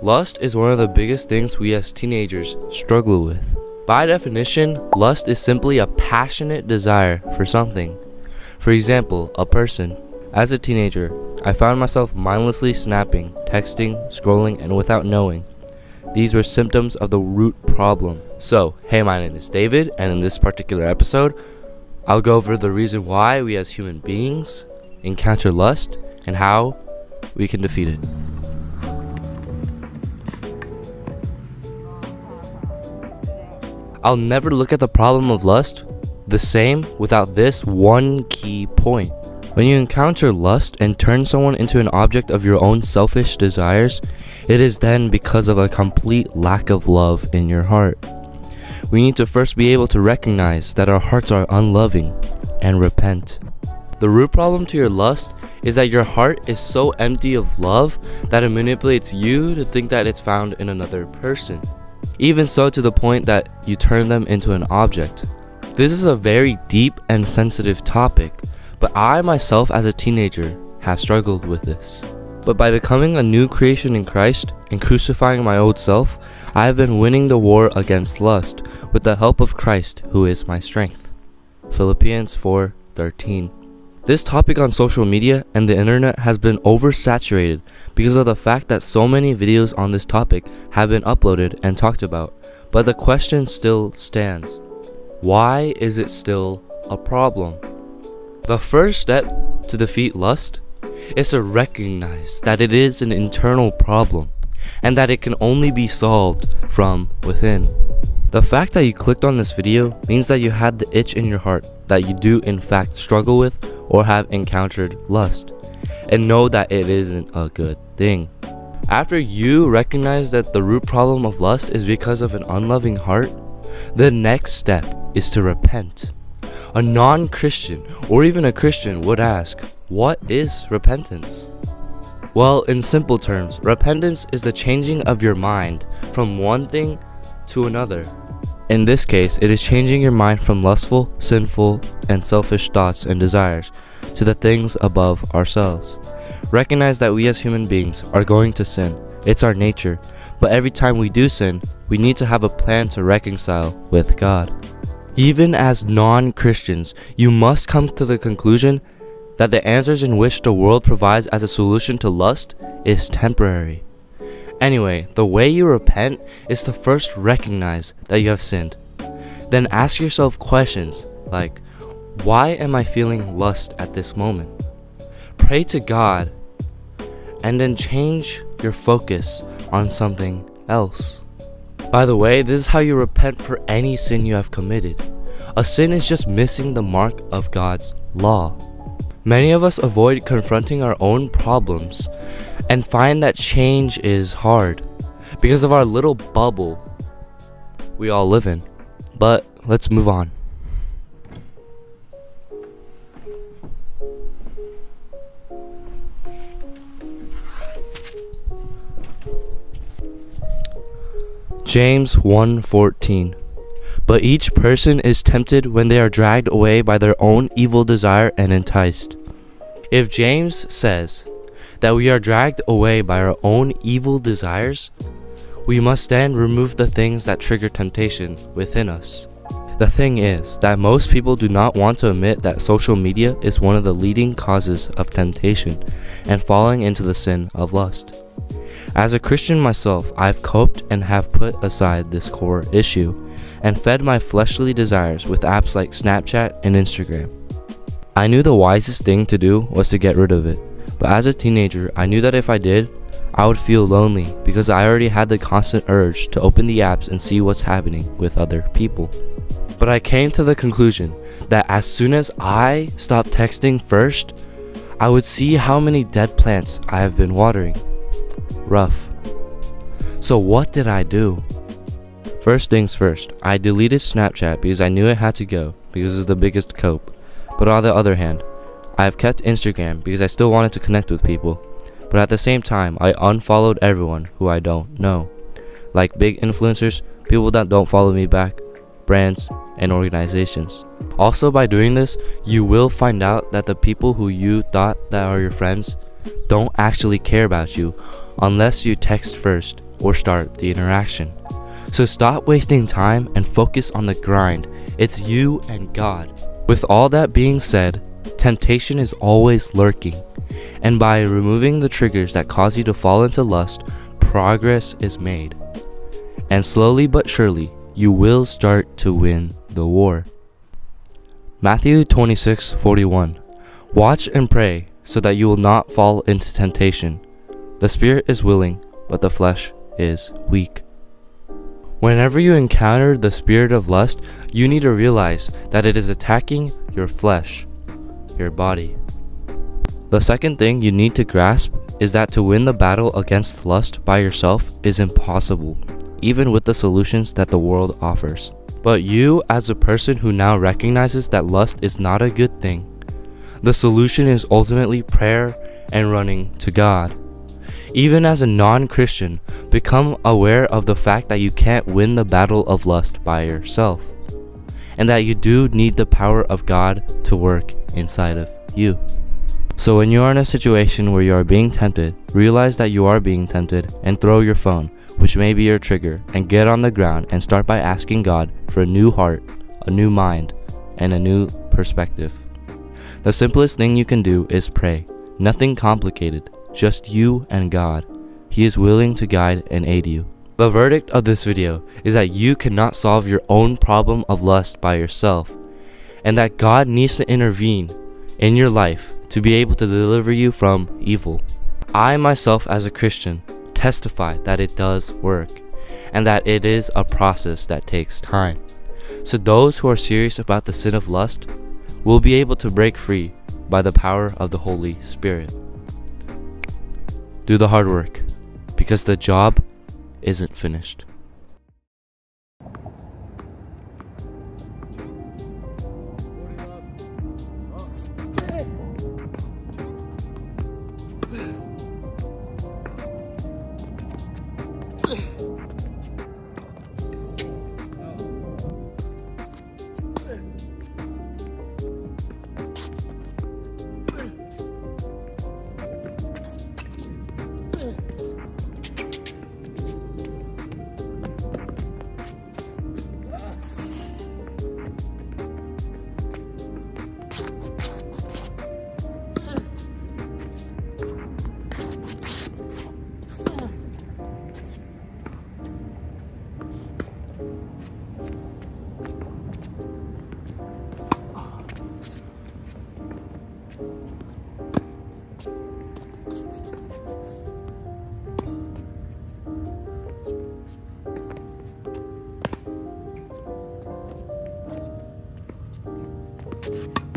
Lust is one of the biggest things we as teenagers struggle with. By definition, lust is simply a passionate desire for something. For example, a person. As a teenager, I found myself mindlessly snapping, texting, scrolling, and without knowing. These were symptoms of the root problem. So, hey, my name is David, and in this particular episode, I'll go over the reason why we as human beings encounter lust and how we can defeat it. I'll never look at the problem of lust the same without this one key point. When you encounter lust and turn someone into an object of your own selfish desires, it is then because of a complete lack of love in your heart. We need to first be able to recognize that our hearts are unloving and repent. The root problem to your lust is that your heart is so empty of love that it manipulates you to think that it's found in another person even so to the point that you turn them into an object. This is a very deep and sensitive topic, but I myself as a teenager have struggled with this. But by becoming a new creation in Christ and crucifying my old self, I have been winning the war against lust with the help of Christ who is my strength. Philippians 4:13 this topic on social media and the internet has been oversaturated because of the fact that so many videos on this topic have been uploaded and talked about. But the question still stands. Why is it still a problem? The first step to defeat lust is to recognize that it is an internal problem and that it can only be solved from within. The fact that you clicked on this video means that you had the itch in your heart that you do in fact struggle with or have encountered lust, and know that it isn't a good thing. After you recognize that the root problem of lust is because of an unloving heart, the next step is to repent. A non Christian or even a Christian would ask, What is repentance? Well, in simple terms, repentance is the changing of your mind from one thing to another. In this case, it is changing your mind from lustful, sinful, and selfish thoughts and desires to the things above ourselves. Recognize that we as human beings are going to sin. It's our nature. But every time we do sin, we need to have a plan to reconcile with God. Even as non Christians, you must come to the conclusion that the answers in which the world provides as a solution to lust is temporary. Anyway, the way you repent is to first recognize that you have sinned. Then ask yourself questions like, why am I feeling lust at this moment? Pray to God and then change your focus on something else. By the way, this is how you repent for any sin you have committed. A sin is just missing the mark of God's law. Many of us avoid confronting our own problems and find that change is hard because of our little bubble we all live in. But let's move on. James 1:14 But each person is tempted when they are dragged away by their own evil desire and enticed. If James says that we are dragged away by our own evil desires, we must then remove the things that trigger temptation within us. The thing is that most people do not want to admit that social media is one of the leading causes of temptation and falling into the sin of lust. As a Christian myself, I've coped and have put aside this core issue and fed my fleshly desires with apps like Snapchat and Instagram. I knew the wisest thing to do was to get rid of it. But as a teenager, I knew that if I did, I would feel lonely because I already had the constant urge to open the apps and see what's happening with other people. But I came to the conclusion that as soon as I stopped texting first, I would see how many dead plants I have been watering. Rough. So, what did I do? First things first, I deleted Snapchat because I knew it had to go because it's the biggest cope. But on the other hand, I have kept Instagram because I still wanted to connect with people, but at the same time, I unfollowed everyone who I don't know. Like big influencers, people that don't follow me back, brands, and organizations. Also, by doing this, you will find out that the people who you thought that are your friends don't actually care about you unless you text first or start the interaction. So stop wasting time and focus on the grind. It's you and God. With all that being said, temptation is always lurking. And by removing the triggers that cause you to fall into lust, progress is made. And slowly but surely, you will start to win the war. Matthew 26:41 Watch and pray so that you will not fall into temptation. The spirit is willing, but the flesh is weak. Whenever you encounter the spirit of lust, you need to realize that it is attacking your flesh, your body. The second thing you need to grasp is that to win the battle against lust by yourself is impossible, even with the solutions that the world offers. But you, as a person who now recognizes that lust is not a good thing, the solution is ultimately prayer and running to God. Even as a non Christian, become aware of the fact that you can't win the battle of lust by yourself, and that you do need the power of God to work inside of you. So, when you are in a situation where you are being tempted, realize that you are being tempted and throw your phone, which may be your trigger, and get on the ground and start by asking God for a new heart, a new mind, and a new perspective. The simplest thing you can do is pray. Nothing complicated, just you and God. He is willing to guide and aid you. The verdict of this video is that you cannot solve your own problem of lust by yourself, and that God needs to intervene in your life to be able to deliver you from evil. I myself as a Christian testify that it does work, and that it is a process that takes time. So those who are serious about the sin of lust will be able to break free by the power of the Holy Spirit. Do the hard work, because the job isn't finished. Come on!